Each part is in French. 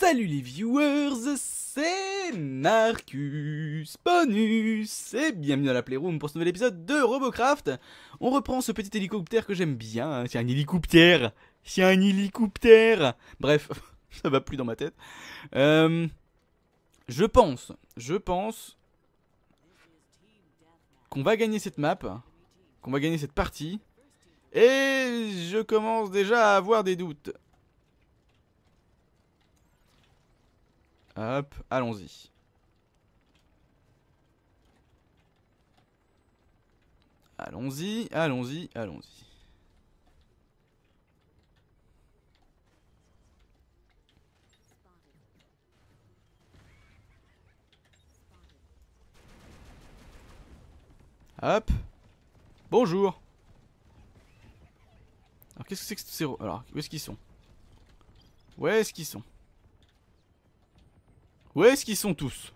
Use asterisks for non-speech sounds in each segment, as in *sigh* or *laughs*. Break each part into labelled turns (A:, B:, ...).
A: Salut les viewers, c'est Marcus Bonus et bienvenue à la Playroom pour ce nouvel épisode de Robocraft. On reprend ce petit hélicoptère que j'aime bien, c'est un hélicoptère, c'est un hélicoptère. Bref, *laughs* ça va plus dans ma tête. Euh, je pense, je pense qu'on va gagner cette map, qu'on va gagner cette partie. Et je commence déjà à avoir des doutes. Hop, allons-y. Allons-y, allons-y, allons-y. Hop. Bonjour. Alors qu'est-ce que c'est que ces... Alors, où est-ce qu'ils sont? Où est-ce qu'ils sont? Où est-ce qu'ils sont tous?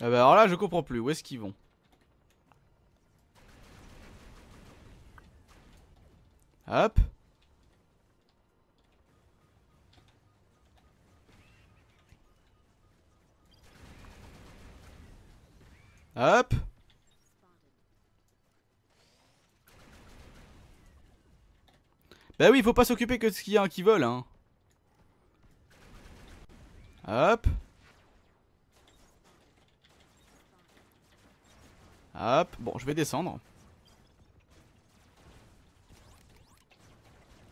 A: Ah bah alors là je comprends plus, où est-ce qu'ils vont? Hop Bah oui, il faut pas s'occuper que de ce qu'il y a qui vole, hein. Hop. Hop, bon, je vais descendre.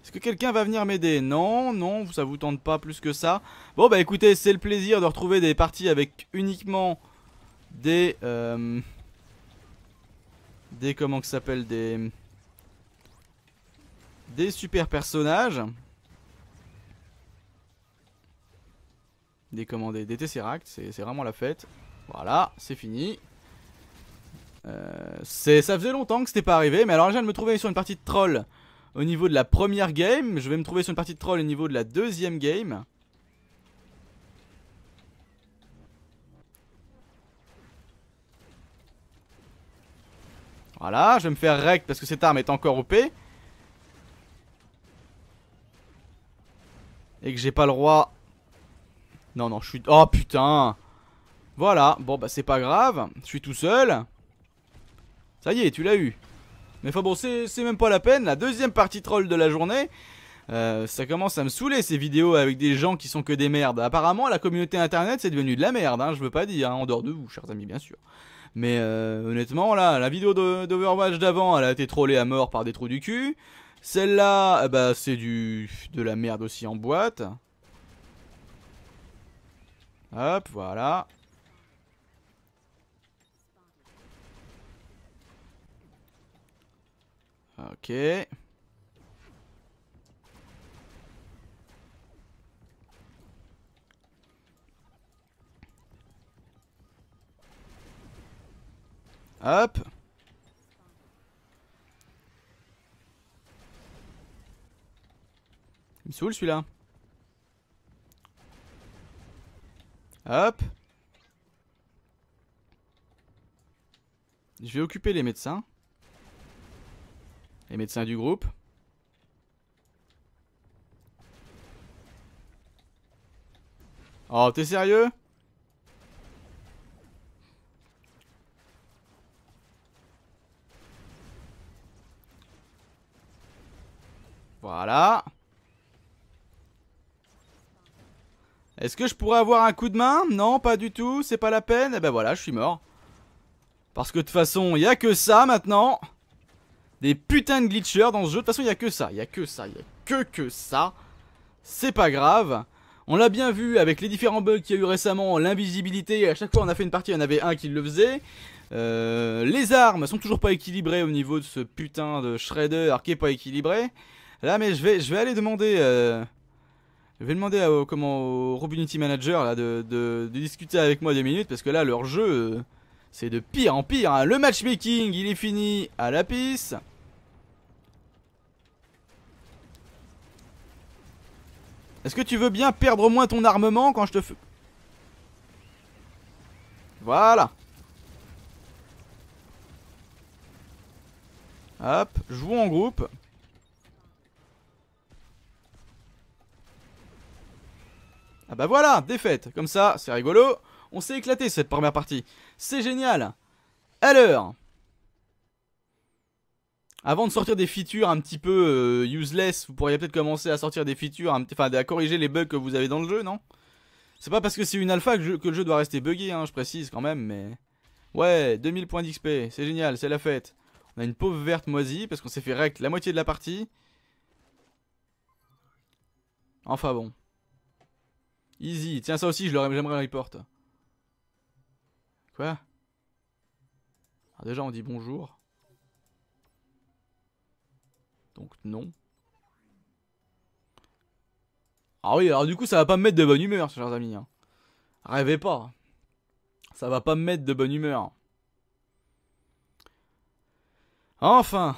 A: Est-ce que quelqu'un va venir m'aider? Non, non, ça vous tente pas plus que ça. Bon, bah écoutez, c'est le plaisir de retrouver des parties avec uniquement des... Euh, des, comment que s'appelle Des des super personnages. Des commandés, des Tesseract, c'est vraiment la fête. Voilà, c'est fini. Euh, ça faisait longtemps que c'était pas arrivé, mais alors je viens de me trouver sur une partie de troll au niveau de la première game. Je vais me trouver sur une partie de troll au niveau de la deuxième game. Voilà, je vais me faire rect parce que cette arme est encore OP. Et que j'ai pas le droit... Non, non, je suis... Oh putain Voilà, bon bah c'est pas grave. Je suis tout seul. Ça y est, tu l'as eu. Mais enfin bon, c'est même pas la peine. La deuxième partie troll de la journée. Euh, ça commence à me saouler ces vidéos avec des gens qui sont que des merdes. Apparemment, la communauté internet c'est devenu de la merde. Hein, je veux pas dire, hein, en dehors de vous, chers amis, bien sûr. Mais euh, honnêtement, là, la vidéo d'Overwatch d'avant, elle a été trollée à mort par des trous du cul. Celle-là, ben, c'est du de la merde aussi en boîte. Hop, voilà. Ok. Hop. Il me saoule celui-là? Hop. Je vais occuper les médecins. Les médecins du groupe. Oh, t'es sérieux? Voilà. Est-ce que je pourrais avoir un coup de main? Non, pas du tout, c'est pas la peine. Et eh ben voilà, je suis mort. Parce que de toute façon, il y a que ça maintenant. Des putains de glitchers dans ce jeu. De toute façon, il y a que ça, il y a que ça, il y a que ça. C'est pas grave. On l'a bien vu avec les différents bugs qu'il y a eu récemment, l'invisibilité, à chaque fois on a fait une partie, il y en avait un qui le faisait. Euh, les armes sont toujours pas équilibrées au niveau de ce putain de shredder qui est pas équilibré. Là mais je vais, je vais aller demander... Euh, je vais demander au, comment, au Robunity Manager là, de, de, discuter avec moi deux minutes parce que là leur jeu euh, c'est de pire en pire. Hein. Le matchmaking il est fini à la piste. Est-ce que tu veux bien perdre moins ton armement quand je te. Voilà. Hop, jouons en groupe. Ah bah voilà, défaite. Comme ça, c'est rigolo. On s'est éclaté cette première partie. C'est génial. Alors, avant de sortir des features un petit peu euh, useless, vous pourriez peut-être commencer à sortir des features, enfin à corriger les bugs que vous avez dans le jeu, non? C'est pas parce que c'est une alpha que, le jeu doit rester buggé, hein, je précise quand même, mais... Ouais, 2000 points d'XP, c'est génial, c'est la fête. On a une pauvre verte moisie parce qu'on s'est fait rect la moitié de la partie. Enfin bon. Easy. Tiens, ça aussi, je j'aimerais un report. Quoi? Alors déjà, on dit bonjour. Donc non. Ah oui, alors du coup, ça va pas me mettre de bonne humeur, chers amis. Hein. Rêvez pas. Ça va pas me mettre de bonne humeur. Enfin,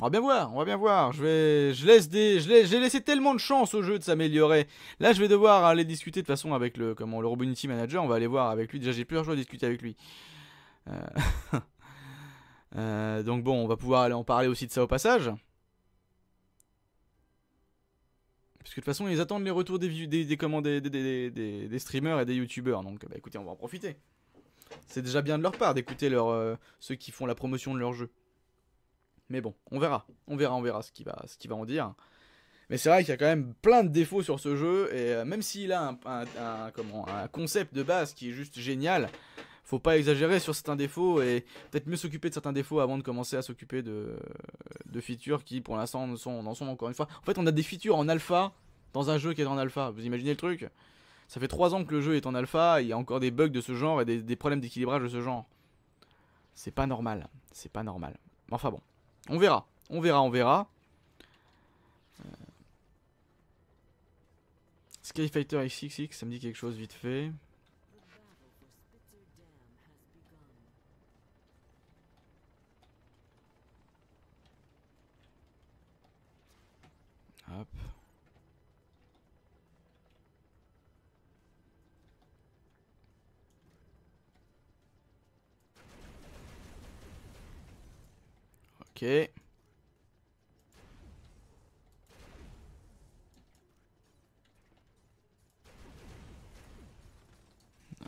A: on va bien voir, on va bien voir. Je vais, je laisse des, j'ai laissé tellement de chance au jeu de s'améliorer. Là, je vais devoir aller discuter de façon avec le, comment, le Robunity Manager. On va aller voir avec lui. Déjà, j'ai plusieurs jours à discuter avec lui. Euh, *laughs* euh, donc bon, on va pouvoir aller en parler aussi de ça au passage. Parce que de toute façon, ils attendent les retours des, des, des, streamers et des youtubeurs. Donc, bah, écoutez, on va en profiter. C'est déjà bien de leur part d'écouter euh, ceux qui font la promotion de leur jeu. Mais bon, on verra. On verra, on verra ce qu'il va, ce va en dire. Mais c'est vrai qu'il y a quand même plein de défauts sur ce jeu. Et euh, même s'il a un, comment, un concept de base qui est juste génial, faut pas exagérer sur certains défauts et peut-être mieux s'occuper de certains défauts avant de commencer à s'occuper de, de features qui pour l'instant n'en sont, sont encore une fois. En fait, on a des features en alpha dans un jeu qui est en alpha. Vous imaginez le truc? Ça fait 3 ans que le jeu est en alpha, il y a encore des bugs de ce genre et des, des problèmes d'équilibrage de ce genre. C'est pas normal. C'est pas normal. Enfin bon. On verra. On verra, on verra. Euh... Skyfighter XXX, ça me dit quelque chose vite fait. Hop. Ok.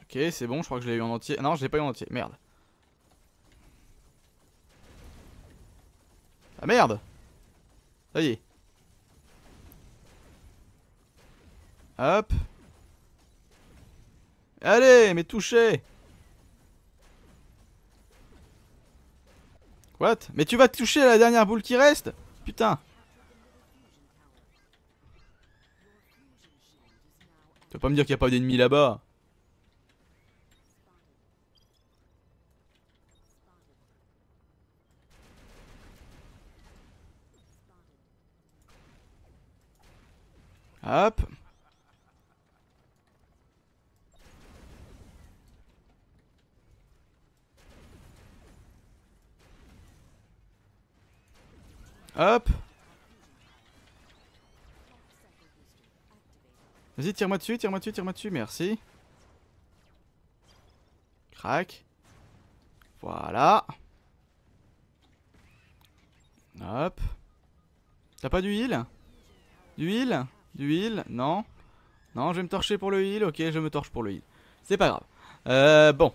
A: Ok, c'est bon, je crois que je l'ai eu en entier. Non, je l'ai pas eu en entier, merde. Ah merde Ça y est. Hop. Allez, mais touchez What? Mais tu vas toucher la dernière boule qui reste? Putain. Tu vas pas me dire qu'il n'y a pas d'ennemis là-bas. Hop Hop Vas-y, tire-moi dessus, tire-moi dessus, tire-moi dessus, merci. Crac. Voilà. Hop. T'as pas du heal? Du heal? Du heal? Non Non, je vais me torcher pour le heal. Ok, je me torche pour le heal. C'est pas grave. Euh, bon.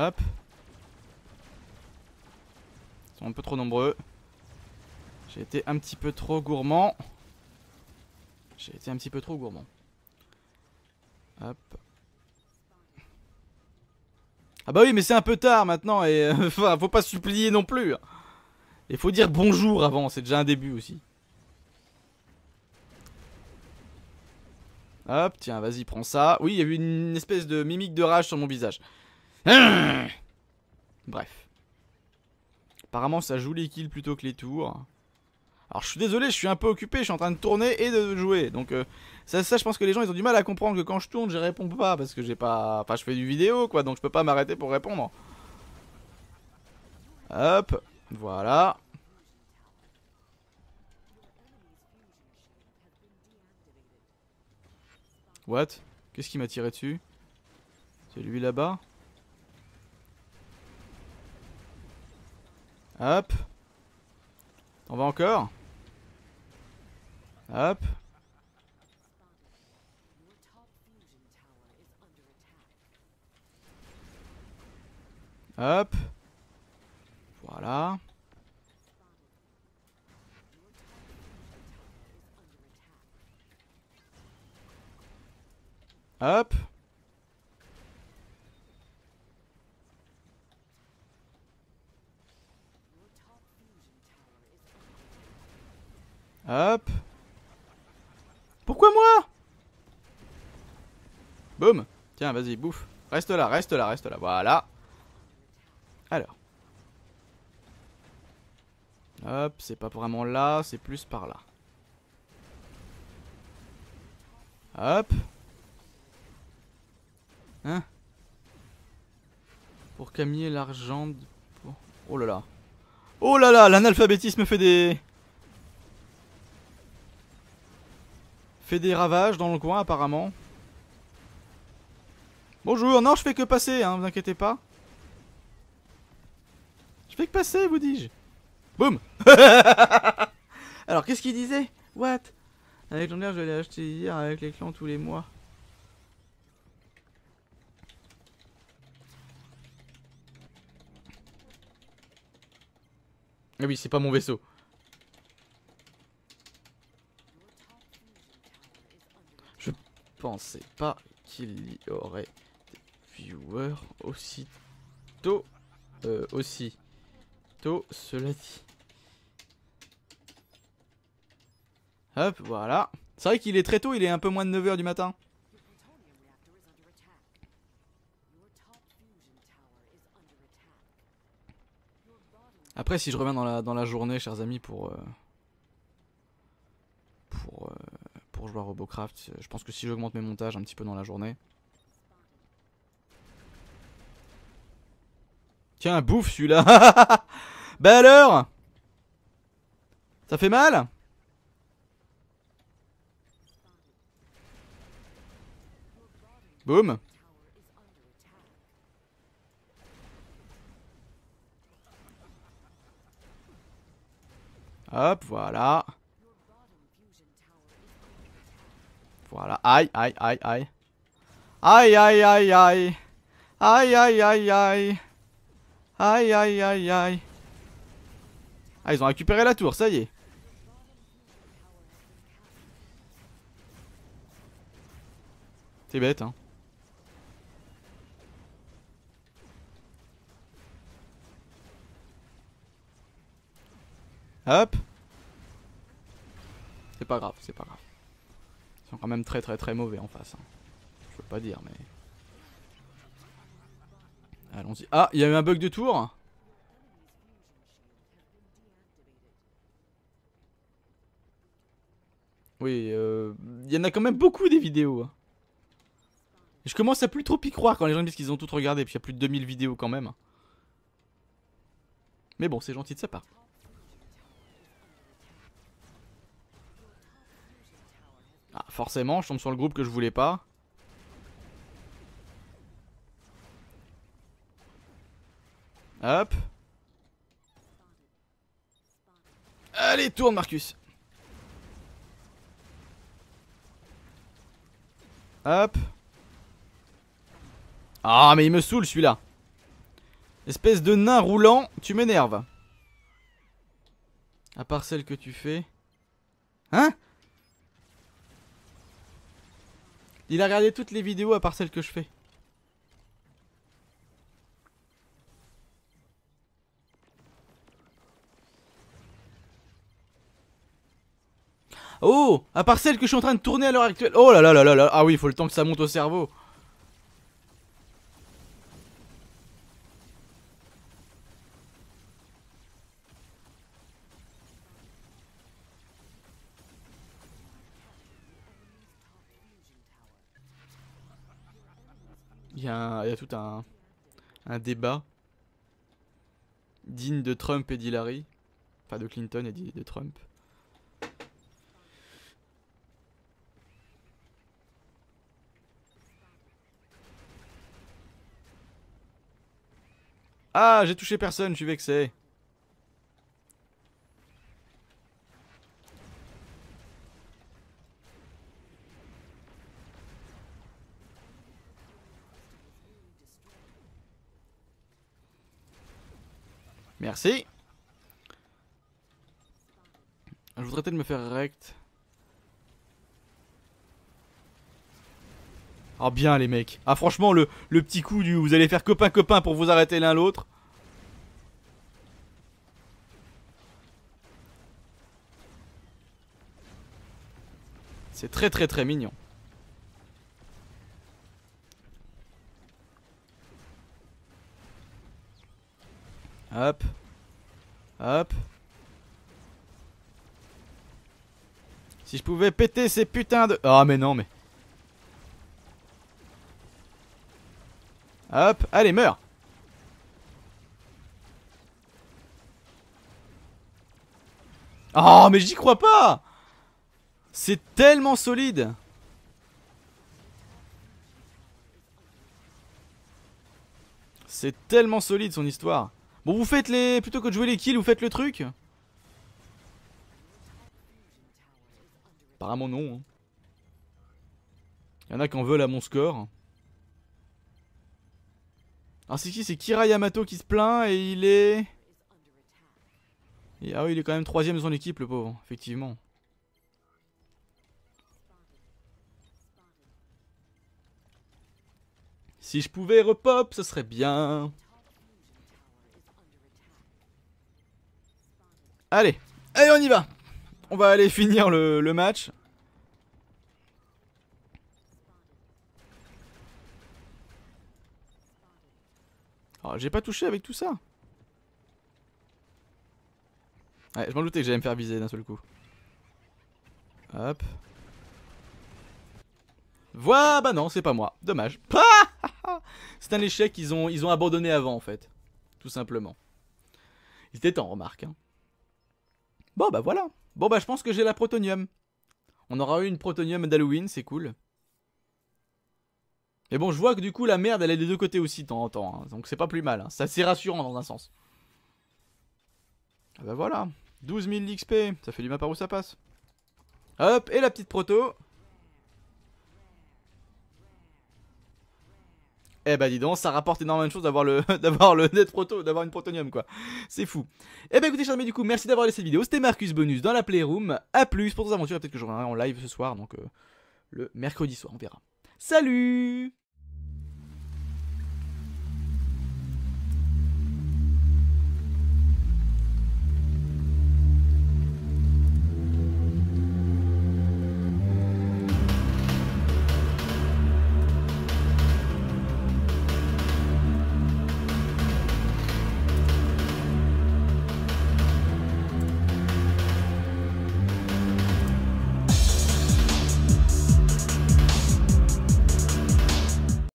A: Hop. Ils sont un peu trop nombreux. J'ai été un petit peu trop gourmand. J'ai été un petit peu trop gourmand. Hop. Ah bah oui, mais c'est un peu tard maintenant et euh, *laughs* faut pas supplier non plus. Il faut dire bonjour avant, c'est déjà un début aussi. Hop, tiens, vas-y, prends ça. Oui, il y a eu une espèce de mimique de rage sur mon visage. Bref. Apparemment ça joue les kills plutôt que les tours. Alors je suis désolé, je suis un peu occupé, je suis en train de tourner et de jouer. Donc euh, ça, ça, je pense que les gens ils ont du mal à comprendre que quand je tourne je réponds pas parce que j'ai pas... Enfin je fais du vidéo quoi, donc je peux pas m'arrêter pour répondre. Hop, voilà. What? Qu'est-ce qui m'a tiré dessus? C'est lui là-bas? Hop. On va encore Hop. Hop. Voilà. Hop. Hop. Pourquoi moi? Boum. Tiens, vas-y, bouffe. Reste là, reste là, reste là. Voilà. Alors. Hop, c'est pas vraiment là, c'est plus par là. Hop. Hein? Pour Camille, l'argent... Oh là là. Oh là là, l'analphabétisme fait des... Fait des ravages dans le coin apparemment. Bonjour, non je fais que passer, hein, vous inquiétez pas. Je fais que passer, vous dis-je. Boum *laughs* Alors qu'est-ce qu'il disait? What? Avec l'air je l'ai acheté hier avec les clans tous les mois. Ah oui, c'est pas mon vaisseau. Pensais pas qu'il y aurait des viewers aussi tôt. Euh, aussi tôt, cela dit. Hop, voilà. C'est vrai qu'il est très tôt, il est un peu moins de 9h du matin. Après, si je reviens dans la, dans la journée, chers amis, pour... Euh, pour... Euh, pour jouer à Robocraft. Je pense que si j'augmente mes montages un petit peu dans la journée. Tiens, bouffe celui-là *laughs* Bah alors Ça fait mal Boum Hop, voilà. Voilà. Aïe, aïe, aïe, aïe. Aïe, aïe, aïe, aïe. Aïe, aïe, aïe, aïe. Aïe, aïe, aïe, aïe. Ah, ils ont récupéré la tour, ça y est. C'est bête, hein. Hop. C'est pas grave, c'est pas grave. Ils sont quand même très très très mauvais en face. Hein. Je veux pas dire, mais... Allons-y. Ah, il y a eu un bug de tour Oui, euh, il y en a quand même beaucoup des vidéos. Hein. Je commence à plus trop y croire quand les gens disent qu'ils ont toutes regardé, puis il y a plus de 2000 vidéos quand même. Mais bon, c'est gentil de sa part. Ah, forcément, je tombe sur le groupe que je voulais pas. Hop. Allez, tourne Marcus. Hop. Ah, mais il me saoule celui-là. Espèce de nain roulant, tu m'énerves. À part celle que tu fais. Hein? Il a regardé toutes les vidéos à part celles que je fais. Oh À part celles que je suis en train de tourner à l'heure actuelle. Oh là là là là là. Ah oui, il faut le temps que ça monte au cerveau. Il y, a, tout un, un débat. digne de Trump et d'Hillary. Enfin de Clinton et de Trump. Ah, j'ai touché personne, je suis vexé. Merci. Je voudrais peut-être me faire rect. Ah bien les mecs. Ah franchement le, le petit coup du vous allez faire copain copain pour vous arrêter l'un l'autre. C'est très très très mignon. Si je pouvais péter ces putains de... Oh mais non mais... Hop, allez, meurs. Oh, mais j'y crois pas. C'est tellement solide. C'est tellement solide son histoire. Bon, vous faites les... Plutôt que de jouer les kills, vous faites le truc Apparemment non. Hein. Il y en a qui en veulent à mon score. Alors c'est qui C'est Kira Yamato qui se plaint et il est... ah oui, il est quand même troisième de son équipe, le pauvre, effectivement. Si je pouvais repop, ce serait bien. Allez, allez on y va On va aller finir le, match. Oh, j'ai pas touché avec tout ça. Je m'en doutais que j'allais me faire viser d'un seul coup. Hop. Voilà, bah non, c'est pas moi. Dommage. *laughs* c'est un échec qu'ils ont, ils ont abandonné avant, en fait. Tout simplement. Il était temps, remarque. Hein. Bon, bah voilà. Bon, bah je pense que j'ai la protonium. On aura eu une protonium d'Halloween, c'est cool. Mais bon, je vois que du coup, la merde, elle est des deux côtés aussi de temps en temps. Hein. Donc c'est pas plus mal. Hein. C'est assez rassurant dans un sens. Ah bah voilà. 12 000 d'XP. Ça fait du map par où ça passe. Hop, et la petite proto. Eh bah dis donc, ça rapporte énormément de choses d'avoir le *laughs* d'avoir le net proto, d'avoir une protonium quoi. C'est fou. Eh bah écoutez chers amis du coup, merci d'avoir laissé cette vidéo. C'était Marcus Bonus dans la Playroom. A plus pour vos aventures, peut-être que je reviendrai en live ce soir, donc euh, le mercredi soir, on verra. Salut